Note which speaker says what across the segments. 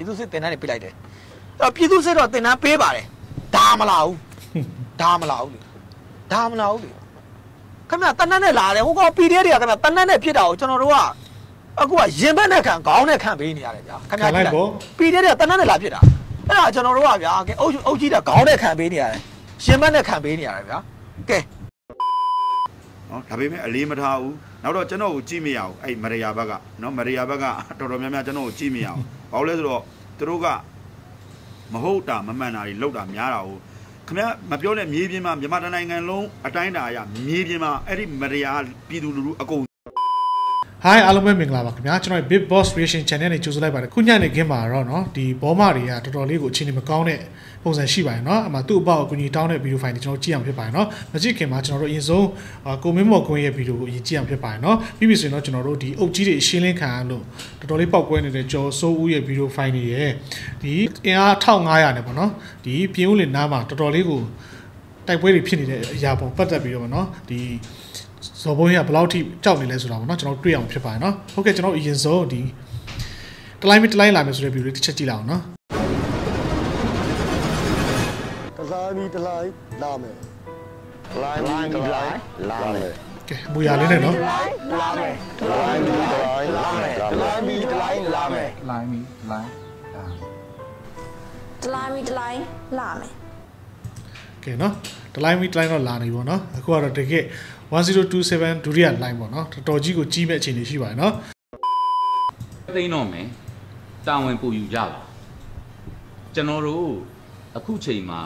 Speaker 1: ပြည်သူစစ်တင်တန်းတွေပေးလိုက်တယ်အဲ့တော့ပြည်သူစစ်တော့တင်တန်းပေးပါတယ်ဒါမလာဘူးဒါမလာဘူးလေဒါမလာဘူးလေခင်ဗျတနန်းနဲ့လာတယ်ဟိုကောင် PDF တွေကခင်ဗျတနန်းနဲ့ဖြစ်တာကိုကျွန်တော်တို့ကအခုကရင်ဘက်နဲ့ခံခေါင်းနဲ့ခံပေးနေရတယ်ဗျာခင်ဗျ
Speaker 2: ခံလိုက်ပေါ့
Speaker 1: PDF တွေကတနန်းနဲ့လာဖြစ်တာအဲ့ဒါကျွန်တော်တို့ကဗျာကဲအုပ်အုပ်ကြီးတဲ့ခေါင်းနဲ့ခံပေးနေရတယ်ရင်ဘက်နဲ့ခံပေးနေရတယ်ဗျာကဲ
Speaker 3: နော်ဒါပေမဲ့အလေးမထားဘူးနောက်တော့ကျွန်တော်ကိုကြည့်မရဘူးအဲ့မရယာဘက်ကနော်မရယာဘက်ကတော်တော်များများကျွန်တော်ကိုကြည့်မရဘူး ဘာလို့လဲဆိုတော့သူတို့ကမဟုတ်တာမမှန်တာတွေလောက်တာများတာကိုခင်ဗျာမပြောနဲ့မြေပြင်မှာမြန်မာတိုင်းနိုင်ငံလုံးအတိုင်းအတာအရမြေပြင်မှာအဲ့ဒီမရယာပြည်သူလူထုအကုန်
Speaker 2: Hi အားလုံးပဲမင်္ဂလာပါခင်ဗျာကျွန်တော် Big Boss Reaction Channel နဲ့ကြိုဆိုလိုက်ပါတယ်ခုညနေခင်းမှာတော့เนาะဒီဘောမတွေကတော်တော်လေးကိုအခြေအနေမကောင်းတဲ့ပုံစံရှိပါတယ်เนาะအမှသူ့အပေါက်အကူကြီးတောင်းတဲ့ဗီဒီယိုဖိုင်တွေကျွန်တော်ကြည့်အောင်ဖြစ်ပါတယ်เนาะမကြည့်ခင်မှာကျွန်တော်တို့အရင်ဆုံးအာကိုမင်းမော်ကွင်းရဲ့ဗီဒီယိုကိုအရင်ကြည့်အောင်ဖြစ်ပါတယ်เนาะပြီးပြီဆိုရင်တော့ကျွန်တော်တို့ဒီအုပ်ကြီးတွေရှင်းလင်းခံရလို့တော်တော်လေးပောက်ကွဲနေတဲ့ကျော်စိုးဦးရဲ့ဗီဒီယိုဖိုင်တွေရဲ့ဒီအင်အား1500နဲ့ပေါ့เนาะဒီပြင်းဦးလင်နားမှာတော်တော်လေးကိုတိုက်ပွဲတွေဖြစ်နေတဲ့အရာပုံပတ်သက်ပြီးတော့ပေါ့เนาะဒီ ဇော်ဘုန်းကြီးကဘယ်လောက်ထိကြောက်နေလဲဆိုတာပေါ့နော်ကျွန်တော်တွေ့အောင်ဖြစ်ပါတယ်နော်ဟုတ်ကဲ့ကျွန်တော်အရင်ဆုံးဒီတလိုင်းမတလိုင်းလာမယ်ဆိုတဲ့ view လေးတစ်ချက်ကြည့်လိုက်အောင်နော်
Speaker 4: တစားပြီးတလိုက်လာမယ်
Speaker 5: လိုင်းပြီးလိုက်လာမယ်
Speaker 2: ကဲအမူအရာလေးနဲ့နော်
Speaker 5: လာမယ်လိုင်းပြီးလိုက်လာမယ်လိုင်းပြီးလိုက်လာမယ်
Speaker 6: line me line
Speaker 7: တလိုင်းမီတလိုင်းလာမယ်
Speaker 2: ကဲနော် တလိုင်းမတလိုင်းတော့လာနေပေါ့နော်အခုကတော့တကယ်1027ဒုတိယ line ပေါ့နော်တော်တော်ကြီးကိုကြီးမဲ့အခြေအနေရှိပါတယ်နော်
Speaker 8: သိန်းတော့မယ်တာဝန်ပူယူကြပါကျွန်တော်တို့အခုချိန်မှာ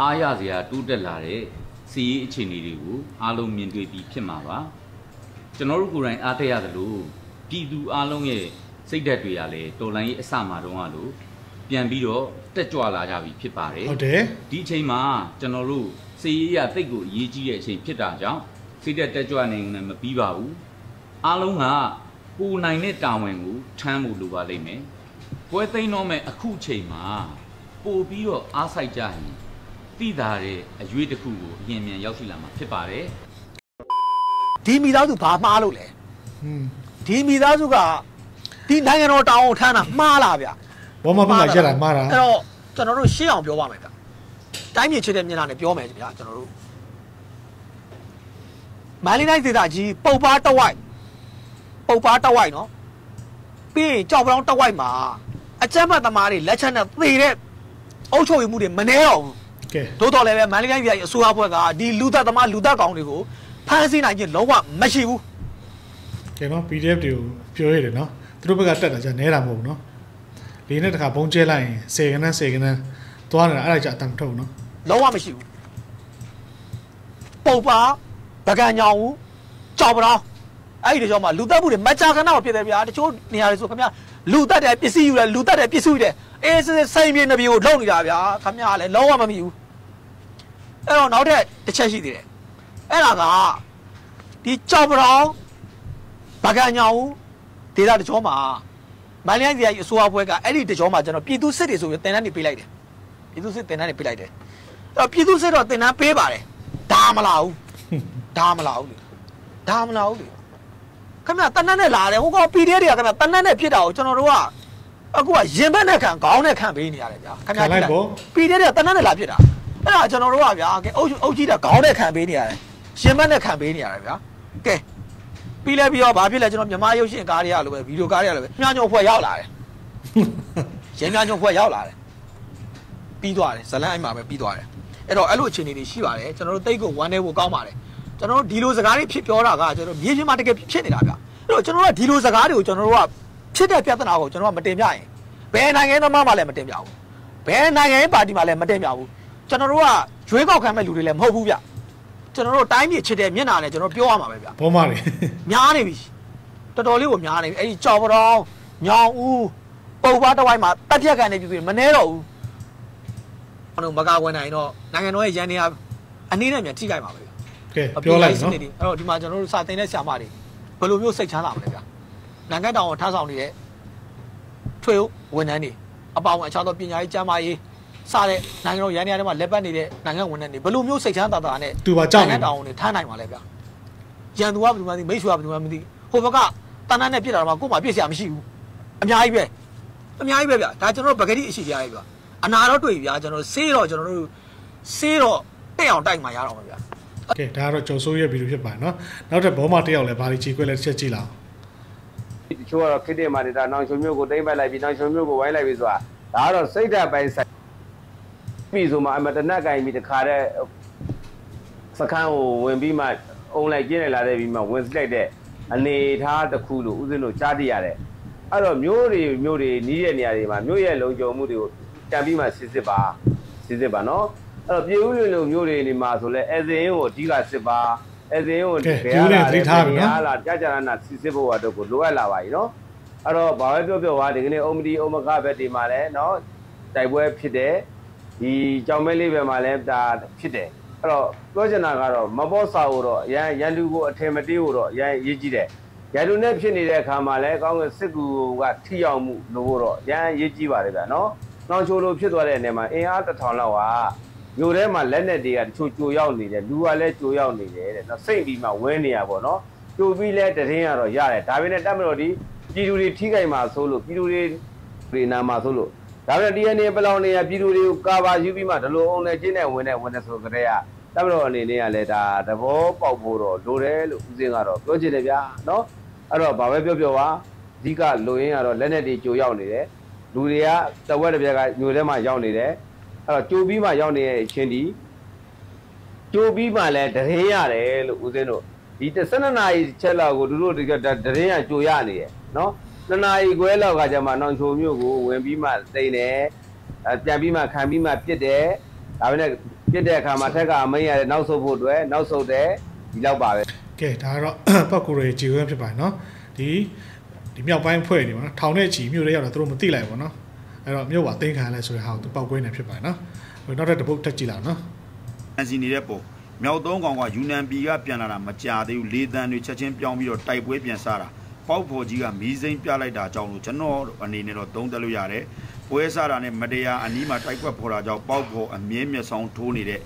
Speaker 8: အားရစရာတိုးတက်လာတဲ့စီးရေးအခြေအနေတွေကိုအားလုံးမြင်တွေ့ပြီးဖြစ်မှာပါကျွန်တော်တို့ကိုယ်တိုင်အားထက်ရသလိုပြည်သူအားလုံးရဲ့စိတ်ဓာတ်တွေကလည်းတော်လိုင်းရေးအစမှာတုန်းကလို့ ပြန်ပြီးတော့တက်ကြွလာကြပြီဖြစ်ပါတယ်
Speaker 2: ဟုတ်တယ်
Speaker 8: ဒီအချိန်မှာကျွန်တော်တို့စီရေးရတိတ်ကိုအရေးကြီးတဲ့အချိန်ဖြစ်တာကြောင့်စိတ်သက်တက်ကြွနေနေမပြီးပါဘူးအားလုံးကပူနိုင်တဲ့တာဝန်ကိုထမ်းဖို့လိုပါလိမ့်မယ်ပွဲသိမ်းတော့မဲ့အခုချိန်မှာပို့ပြီးတော့အားဆိုင်ကြရင်တိတာတဲ့အရွေးတစ်ခုကိုအရင်မြန်ရောက်ရှိလာမှာဖြစ်ပါတယ်
Speaker 1: ဒီမိသားစုဘာမှားလို့လဲ
Speaker 2: ဟွန်း
Speaker 1: ဒီမိသားစုကဒီနိုင်ငံတော်တောင်းအောင်ထမ်းတာမှားလားဗျ
Speaker 2: ဘောမဘက်ကရက်လာမှားတာ
Speaker 1: အဲ့တော့ကျွန်တော်တို့ရှင်းအောင်ပြောပါမယ်ဗျတိုင်းပြည်ချစ်တဲ့မျက်နှာနဲ့ပြောမယ်ဗျာကျွန်တော်တို့မန္တလေးတိုင်းဒေသကြီးပုပ်ပါတဝိုက်ပုပ်ပါတဝိုက်နော်ပြီးရင်ကြောက်ပြောင်းတဝိုက်မှာအကြမ်းဖက်သမားတွေလက်ချက်နဲ့သေတဲ့အုပ်ချုပ်ရေးမှုတွေမနှဲတော့ဘူး
Speaker 2: ကဲ
Speaker 1: သို့တော်လည်းပဲမန္တလေးတိုင်းပြည်အစိုးရဘက်ကဒီလူသက်သမားလူသက်ကောင်တွေကိုဖမ်းဆီးနိုင်ခြင်းလုံးဝမရှိဘူး
Speaker 2: ကဲနော် PDF တွေကိုပြောရတယ်နော်သူတို့ဘက်ကတက်တာじゃနဲတာမဟုတ်ဘူးနော် လေးနဲ့တခါဘုံကျဲလိုက်ရင်10ခန်းနဲ့10ခန်းနဲ့သွားနေတာအဲ့ဒါကြအတန်မထုတ်ဘူးနော်
Speaker 1: လုံးဝမရှိဘူးပုပ်ပါပကံညောင်ဦးကြောက်ပတောင်းအဲ့ဒီတကြောင်မှာလူတက်မှုတွေမကြာခဏတော့ဖြစ်တယ်ဗျာတချို့နေရာတွေဆိုခင်ဗျာလူတက်တယ်ပစ္စည်းယူတယ်လူတက်တယ်ပစ္စည်းယူတယ်အေးစစ်စစ်စိန်ပြေနှပြေကိုလုံနေတာဗျာခင်ဗျာလည်းလုံးဝမမီဘူးအဲ့တော့နောက်ထပ်တစ်ချက်ရှိသေးတယ်အဲ့ဒါကဒီကြောက်ပတောင်းပကံညောင်ဦးဒေတာတကြောမှာ မန္တလေးပြည်အစိုးရဘွဲကအဲ့ဒီတကြောမှာကျွန်တော်ပြည်သူစစ်တွေဆိုပြီးတင်တန်းနေပေးလိုက်တယ်ပြည်သူစစ်တင်တန်းတွေပေးလိုက်တယ်အဲ့တော့ပြည်သူစစ်တော့တင်တန်းပေးပါတယ်ဒါမလာဘူးဒါမလာဘူးလေဒါမလာဘူးလေခင်ဗျတနန်းနဲ့လာတယ်ဟိုကောင် PDF တွေကခင်ဗျတနန်းနဲ့ဖြစ်တာကိုကျွန်တော်တို့ကအခုကရင်ဘက်နဲ့ခံခေါင်းနဲ့ခံပေးနေရတယ်ဗျာခင်ဗျ
Speaker 2: ခံလိုက်ပေါ့
Speaker 1: PDF တွေကတနန်းနဲ့လာဖြစ်တာအဲ့ဒါကျွန်တော်တို့ကဗျာကဲအုပ်အုပ်ကြီးတဲ့ခေါင်းနဲ့ခံပေးနေရတယ်ရင်ဘက်နဲ့ခံပေးနေရတယ်ဗျာကဲ ပြီးလဲပြီးတော့ဘာဖြစ်လဲကျွန်တော်မြန်မာရုပ်ရှင်ကားတွေကလိုပဲဗီဒီယိုကားတွေကလိုပဲမြားညုံဖွဲ့ရောက်လာတယ်ရင်မြားညုံဖွဲ့ရောက်လာတယ်ပြီးသွားတယ်ဇလန်အိမ်မှာပဲပြီးသွားတယ်အဲ့တော့အဲ့လိုအခြေအနေတွေရှိပါတယ်ကျွန်တော်တို့တိတ်ကိုဝမ်းနေဖို့ကောင်းပါတယ်ကျွန်တော်တို့ဒီလိုစကားတွေဖြစ်ပြောတာကကျွန်တော်မြေပြင်မှာတကယ်ဖြစ်နေတာဗျအဲ့တော့ကျွန်တော်တို့ကဒီလိုစကားတွေကိုကျွန်တော်တို့ကဖြစ်တဲ့ပြဿနာကိုကျွန်တော်ကမတင်ပြရင်ဘယ်နိုင်ငံသမားမှလည်းမတင်ပြဘူးဘယ်နိုင်ငံရေးပါတီမှလည်းမတင်ပြဘူးကျွန်တော်တို့ကရွေးကောက်ခံမဲ့လူတွေလည်းမဟုတ်ဘူးဗျ ကျွန်တော်တို့တိုင်းပြည်ချစ်တဲ့မျက်နှာနဲ့ကျွန်တော်ပြောရမှာပဲဗျ
Speaker 2: ဘောမတွေ
Speaker 1: များနေပြီတော်တော်လေးကိုများနေပြီအဲ့ဒီကြော်ပတော်ညောင်ဦးပုပ်ပါတစ်ဝိုင်းမှာတက်ပြက်ခံနေပြီဆိုရင်မနှဲတော့ဘူးကျွန်တော်မကာဝန်နိုင်တော့နိုင်ငံတော်ရဲ့ရန်နေရအနည်းနဲ့မြန်ထိခိုက်ပါပဲ
Speaker 2: ကဲပြောလိုက်နော်
Speaker 1: အဲ့တော့ဒီမှာကျွန်တော်တို့စာတင်တဲ့ဆရာမတွေဘယ်လိုမျိုးစိတ်ချမ်းသာမလဲဗျာနိုင်ငံတောင်ကိုထမ်းဆောင်နေတဲ့ထွေဝန်ထမ်းတွေအပေါင်းအခြားသောပညာရေးကျန်းမာရေး စတဲ့နိုင်ငံတော်ရန်နေရထဲမှာလက်ပတ်နေတဲ့နိုင်ငံဝန်ထမ်းတွေဘယ်လိုမျိုးစိတ်ချမ်းသာသာနဲ့
Speaker 2: သူပါကြောက်နေ
Speaker 1: နိုင်ငံတောင်ကိုထမ်းနိုင်ပါလဲဗျာရန်သူကဘယ်သူမှမသိမိတ်ဆွေကဘယ်သူမှမသိဟိုဘက်ကတန်းတန်းနဲ့ပြစ်တာတော့မှကို့မှာပြစ်စရာမရှိဘူးအများကြီးပဲအများကြီးပဲဗျဒါကျွန်တော်တို့ပကတိအရှိတရားကြီးဗျအနာတော့တွေ့ပြီဗျာကျွန်တော်ဆေးတော့ကျွန်တော်တို့ဆေးတော့တက်အောင်တိုက်မှာရတော့မှာဗျာ
Speaker 2: ကဲဒါကတော့ကျော်စိုးရဲ့ဗီဒီယိုဖြစ်ပါတယ်နော်နောက်ထပ်ဘောမတစ်ယောက်လည်းဘာလို့ကြီးခွဲလဲတစ်ချက်ကြည့်လောက်
Speaker 5: တချို့ကတော့ခစ်တဲ့မာနေတာနောင်ချုံမျိုးကိုတိမ့်ပိုက်လိုက်ပြီးနောင်ချုံမျိုးကိုဝိုင်းလိုက်ပြီးဆိုတာဒါကတော့စိတ်ဓာတ်ပိုင်းဆိုင် ပြီဆိုမှအမတနက်ကင်ပြီးတခါတဲ့စခန်းကိုဝင်ပြီးမှအုံလိုက်ကျင်းနေလာတဲ့ပြီးမှဝင်စလိုက်တဲ့အနေထားတစ်ခုလို့ဥစဉ်လို့ကြားတရတဲ့အဲ့တော့မျိုးတွေမျိုးတွေနီးတဲ့နေရာတွေမှာမျိုးရဲ့လုံခြုံမှုတွေကိုတန်ပြီးမှစစ်စစ်ပါစစ်စစ်ပါနော်အဲ့တော့ပြည်ဦးလွင်လိုမျိုးတွေနေမှာဆိုလဲအဲဇင်ကိုအဓိကစစ်ပါအဲဇင်ကိုဟာလာကြာကြာနာစစ်စစ်ဖို့ကတော့ကိုလိုအပ်လာပါ යි နော်အဲ့တော့ဘာပဲပြောပြောပါဒီကနေ့အုံမဒီအုံမကဘက်ဒီမှာလဲနော်တိုက်ပွဲဖြစ်တယ် ဒီကြောင်မဲလေးဘက်မှာလဲဒါဖြစ်တယ်အဲ့တော့ပြောချင်တာကတော့မဘောစာကိုတော့ရန်ရန်သူကိုအထင်မတေးကိုတော့ရန်ရေးကြည့်တယ်ရန်သူနဲ့ဖြစ်နေတဲ့အခါမှာလဲကောင်းကင်စစ်ကူကထိရောက်မှုလို့တော့ရန်ရေးကြည့်ပါတယ်ဗျာနော်နောင်ချိုလိုဖြစ်သွားတဲ့အနေမှာအင်အားတစ်ထောင်လောက်ဟာမြို့ထဲမှာလက်နဲ့တွေကတချို့ကြိုရောက်နေတယ်လူကလည်းကြိုရောက်နေတယ်တဲ့နော်စိတ်ပြီးမှဝင်းနေရပေါ့နော်ကြိုပြီးလဲတရင်ကတော့ရတယ်ဒါပေမဲ့တက်မလို့ဒီပြည်သူတွေထိခိုက်မှာဆိုလို့ပြည်သူတွေတွေနာမှာဆိုလို့ ဒါပေမဲ့ DNA ပလောင်နေရပြည်သူတွေကိုကာဗာယူပြီးမှဒီလိုအောင်နဲ့ကျင်းနဲ့ဝင်နဲ့ဝင်နဲ့ဆိုကြတဲ့ကတက်မလို့အနေနဲ့ကလည်းဒါသဘောပေါက်ဖို့တော့လိုတယ်လို့ဦးစင်းကတော့ပြောချင်တယ်ဗျာနော်အဲ့တော့ဘာပဲပြောပြောပါအဓိကလိုရင်းကတော့လက်နဲ့တွေကြိုရောက်နေတယ်လူတွေကတဝက်တစ်ပြက်ကညိုထဲမှာရောက်နေတယ်အဲ့တော့ကြိုပြီးမှရောက်နေတဲ့အချင်းဒီကြိုပြီးမှလည်းတရင်ရတယ်လို့ဦးစင်းတို့ဒီ12နာရီချက်လောက်ကိုတို့တို့တကယ်တရင်ရကြိုရနေတယ်နော် 2နာရီခွဲလောက်ကကျမှနောင်ချိုမျိုးကိုဝင်ပြီးမှတိန်တယ်အဲပြန်ပြီးမှခံပြီးမှပြစ်တယ်ဒါပေမဲ့ပြစ်တဲ့အခါမှာထက်ကအမိန်ရတယ်နောက်ဆုတ်ဖို့အတွက်နောက်ဆုတ်တယ်ဒီလောက်ပါပဲ
Speaker 2: ကဲဒါကတော့ပတ်ကူရဲ့ဂျီခွဲဖြစ်ပါတယ်နော်ဒီဒီမြောက်ပိုင်းဖွဲ့နေပါနော်ထောင်တဲ့ချီမြို့တွေရောက်တော့သူတို့မသိလိုက်ဘူးနော်အဲ့တော့မြို့ပါသိမ်းခံရလဲဆိုတဲ့ဟာကိုသူပောက်ကွင်းနေဖြစ်ပါတယ်နော်နောက်ထပ်တစ်ပုတ်တက်ကြည့်လာနော်
Speaker 3: အန်စီနေတဲ့ပုံမြောက်သုံးကောင်ကယူနန်ပြည်ကပြန်လာတာမကြသေးဘူးလေးတန်းတွေချက်ချင်းပြောင်းပြီးတော့တိုက်ပွဲပြန်စားတာ ပေါက်ဖော်ကြီးကမီးစိမ်းပြလိုက်တာကြောင့်လို့ကျွန်တော်အနေနဲ့တော့သုံးသပ်လို့ရတယ်ပွဲစားတာနဲ့မတရားအနီးမှာတိုက်ကွက်ဖော်တာကြောင့်ပေါက်ဖော်အမြဲမျက်ဆောင်ထိုးနေတဲ့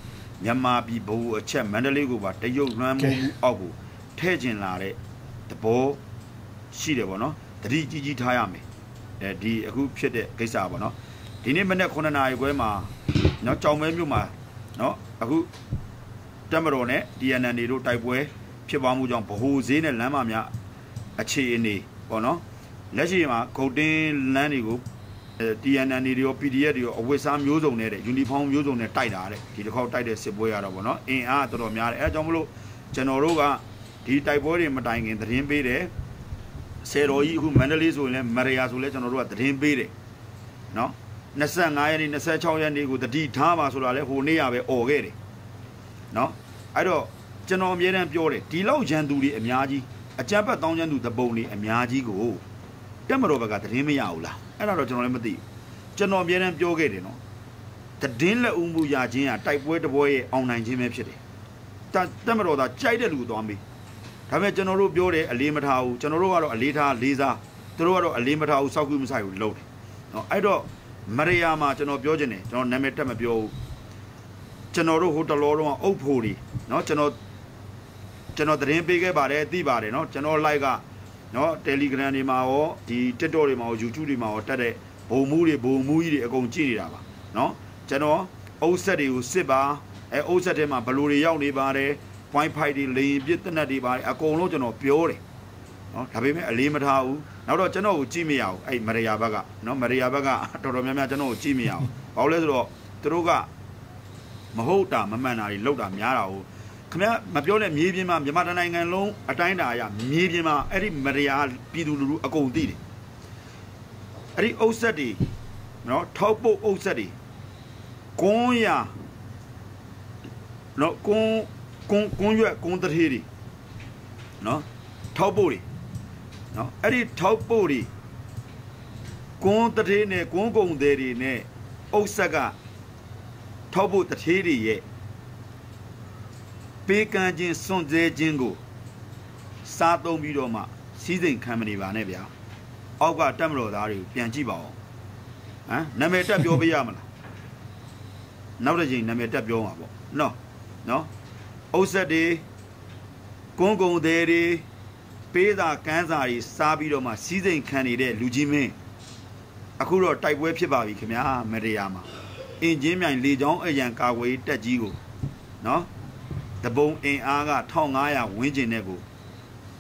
Speaker 3: မြန်မာပြည်ဘ ਹੁ အချက်မန္တလေးကိုပါတရုတ်လွှမ်းမှုအောက်ကိုထဲ့ကျင်လာတဲ့သဘောရှိတယ်ပေါ့နော်တတိကြီးကြီးထားရမယ်အဲဒီအခုဖြစ်တဲ့ကိစ္စပေါ့နော်ဒီနေ့မနေ့9နာရီခွဲမှာနော်ကြောင်မဲမြို့မှာနော်အခုတက်မတော်နဲ့ DNN တွေတို့တိုက်ပွဲဖြစ်ပွားမှုကြောင့်ဗဟိုဈေးနဲ့လမ်းမများ အခြေအနေပေါ့နော်လက်ရှိမှာဂုတ်တင်းလမ်းတွေကိုအဲ TNN တွေရော PDF တွေရောအဝတ်စားမျိုးစုံနဲ့တဲ့ယူနီဖောင်းမျိုးစုံနဲ့တိုက်တာတဲ့ဒီတစ်ခေါက်တိုက်တဲ့စစ်ပွဲရတော့ဗောနော်အင်အားတော်တော်များတယ်အဲဒါကြောင့်မလို့ကျွန်တော်တို့ကဒီတိုက်ပွဲတွေမတိုင်ခင်သတင်းပေးတယ်ဆယ်တော်ကြီးအခုမန္တလေးဆိုရင်လည်းမရယာဆိုလည်းကျွန်တော်တို့ကသတင်းပေးတယ်နော်25ရက်နေ့26ရက်နေ့ကိုတတိထားပါဆိုတာလဲဟိုနေ့ရပဲអော်ခဲ့တယ်နော်အဲ့တော့ကျွန်တော်အမြဲတမ်းပြောတယ်ဒီလောက်ရန်သူတွေအများကြီး အကြမ်းဖက်တောင်းကျမ်းသူတပုံတွေအများကြီးကိုတက်မတော်ဘက်ကသတင်းမရဘူးလားအဲ့ဒါတော့ကျွန်တော်လည်းမသိဘူးကျွန်တော်အမြဲတမ်းပြောခဲ့တယ်နော်သတင်းလက်ဦးမှုရခြင်းဟာတိုက်ပွဲတစ်ပွဲရဲ့အောင်နိုင်ခြင်းပဲဖြစ်တယ်တတက်မတော်သာကြိုက်တဲ့လူကိုသွားမေးဒါပေမဲ့ကျွန်တော်တို့ပြောတယ်အလေးမထားဘူးကျွန်တော်တို့ကတော့အလေးထားလေးစားသူတို့ကတော့အလေးမထားဘူးစောက်ကူမဆိုင်ဘူးလုံးတယ်နော်အဲ့တော့မရယာမှာကျွန်တော်ပြောခြင်းတယ်ကျွန်တော်နာမည်တက်မပြောဘူးကျွန်တော်တို့ဟိုတလောတော့အုပ်ဖို့တွေနော်ကျွန်တော် ကျွန်တော်သတင်းပေးခဲ့ပါတယ်သိပါတယ်เนาะကျွန်တော် like ကเนาะ Telegram တွေမှာရောဒီ TikTok တွေမှာရော YouTube တွေမှာရောတက်တဲ့ဘုံမှုတွေဘုံမှုကြီးတွေအကုန်ကြည့်နေတာပါเนาะကျွန်တော်အုပ်ဆက်တွေကိုစစ်ပါအဲအုပ်ဆက်ထဲမှာဘလိုတွေရောက်နေပါတယ် point 5တွေလေရင်ပြစ်တနက်တွေပါတယ်အကုန်လုံးကျွန်တော်ပြောတယ်เนาะဒါပေမဲ့အလေးမထားဘူးနောက်တော့ကျွန်တော်ကိုကြည့်မရဘူးအဲ့မရယာဘက်ကเนาะမရယာဘက်ကတော်တော်များများကျွန်တော်ကိုကြည့်မရဘူးဘာလို့လဲဆိုတော့သူတို့ကမဟုတ်တာမမှန်တာတွေလောက်တာများတာကို ခင်ဗျမပြောနဲ့မြေပြင်မှာမြန်မာတိုင်းနိုင်ငံလုံးအတိုင်းတာအရမြေပြင်မှာအဲ့ဒီမရယာပြည်သူလူထုအကုန်သိတယ်အဲ့ဒီအုပ်ဆက်တွေနော်ထောက်ပုတ်အုပ်ဆက်တွေကွန်းရနော်ကွန်းကွန်းကွန်းရွက်ကွန်းတထေးတွေနော်ထောက်ပုတ်တွေနော်အဲ့ဒီထောက်ပုတ်တွေကွန်းတထေးနဲ့ကွန်းကုံသေးတွေနဲ့အုပ်ဆက်ကထောက်ပုတ်တထေးတွေရဲ့ ပေးကမ်းခြင်းစွန့်စဲခြင်းကိုစားသုံးပြီးတော့မှစီးစိမ်ခံမနေပါနဲ့ဗျာအောက်ကတက်မတော်သားတွေကိုပြန်ကြည့်ပါဦးဟမ်နာမည်တက်ပြောပေးရမလားနောက်တစ်ချိန်နာမည်တက်ပြောမှာပေါ့နော်နော်အုပ်ဆက်တွေကွန်းကုံသေးတွေပေးစာကန်းစာတွေစားပြီးတော့မှစီးစိမ်ခံနေတဲ့လူကြီးမင်းအခုတော့တိုက်ပွဲဖြစ်ပါပြီခင်ဗျာမရယာမှာအင်ဂျင်မြိုင်လေချောင်းအရန်ကာကွယ်တက်ကြီးကိုနော် တပုံအင်အားက1500ဝန်းကျင်တဲ့ကို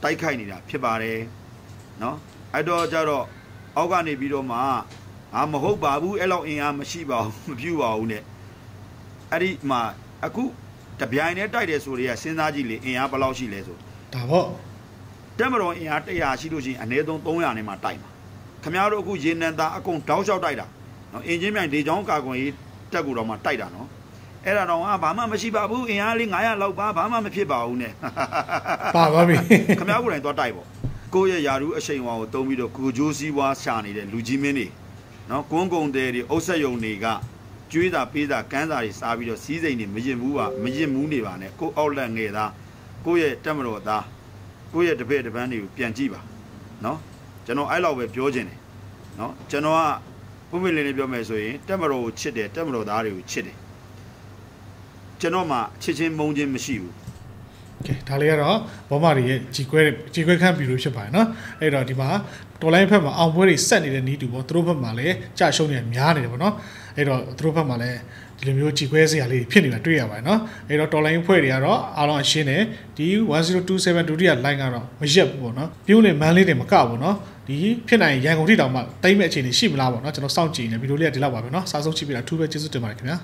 Speaker 3: တိုက်ခိုက်နေတာဖြစ်ပါတယ်နော်အဲ့တော့ကြတော့အောက်ကနေပြီးတော့မှအာမဟုတ်ပါဘူးအဲ့လောက်အင်အားမရှိပါဘူးမပြူပါဘူးနဲ့အဲ့ဒီမှာအခုတပြိုင်နဲ့တိုက်တယ်ဆိုတွေကစဉ်းစားကြည့်လေအင်အားဘယ်လောက်ရှိလဲဆို
Speaker 2: ဒါပေါ့
Speaker 3: တက်မတော်အင်အား100ရှိလို့ရှိရင်အနည်းဆုံး300နဲ့မှတိုက်မှာခမရတို့အခုရေနံသားအကုန်တောက်လျှောက်တိုက်တာနော်အင်ဂျင်မြိုင်ဒေချောင်းကာကွယ်ရေးတက်ကူတော့မှတိုက်တာနော် အဲ့ဒါတော့ဟာဘာမှမရှိပါဘူးအင်အားလေး900လောက်ပါဘာမှမဖြစ်ပါဘူးနဲ့
Speaker 2: ပါပါပြီ
Speaker 3: ခမရကိုယ်တိုင်သွားတိုက်ပေါ့ကိုယ့်ရဲ့ယာရုအရှိန်ဝါကိုတုံးပြီးတော့ကိုဂျိုးစည်းဝါးရှာနေတဲ့လူကြီးမင်းတွေနော်ကွန်းကုံတဲ့တွေအုပ်ဆက်ယုံတွေကကျွေးတာပေးတာကန်းစာတွေစားပြီးတော့စီးစိမ်တွေမရင်ဘူးပါမရင်ဘူးနေပါနဲ့ကိုယ့်အောက်လက်ငယ်သားကိုယ့်ရဲ့တက်မတော်သားကိုယ့်ရဲ့တပည့်တပန်းတွေကိုပြန်ကြည့်ပါနော်ကျွန်တော်အဲ့လောက်ပဲပြောခြင်းတယ်နော်ကျွန်တော်ကပုံမလေးလေးပြောမယ်ဆိုရင်တက်မတော်ကိုချစ်တယ်တက်မတော်သားတွေကိုချစ်တယ် ကျွန်တော်မှချစ်ချင်းမုန်းချင်းမရှိဘူး
Speaker 2: ကဲဒါလေးကတော့ဘောမာတွေရဲ့ကြီးခွဲကြီးခွဲခန့်ပြီလို့ဖြစ်ပါတယ်เนาะအဲ့တော့ဒီမှာတော်လိုင်းဖက်မှာအောင်ပွဲတွေဆက်နေတဲ့နီးတူပေါ့သူတို့ဘက်မှာလည်းကြာရှုံးနေများနေတယ်ပေါ့เนาะအဲ့တော့သူတို့ဘက်မှာလည်းဒီလိုမျိုးကြီးခွဲစရာလေးဖြစ်နေတာတွေ့ရပါတယ်เนาะအဲ့တော့တော်လိုင်းဖွဲ့တွေကတော့အားလုံးအရှင်းတယ်ဒီ1027ဒုတိယ line ကတော့မရက်ဘူးပေါ့เนาะပြုံးနေမန်းလေးတွေမကဘူးเนาะဒီဖြစ်နိုင်ရန်ကုန်ထိတောင်မှတိမ့်မဲ့အခြေအနေရှိမလားပေါ့เนาะကျွန်တော်စောင့်ကြည့်နေဗီဒီယိုလေးကဒီလောက်ပါပဲเนาะစားဆုံးချိပြီးတာအထူးပဲကျေးဇူးတင်ပါတယ်ခင်ဗျာ